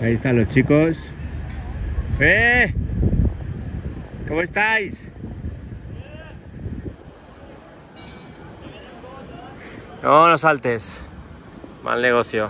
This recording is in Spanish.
Ahí están los chicos. ¡Eh! ¿Cómo estáis? No, no saltes. Mal negocio.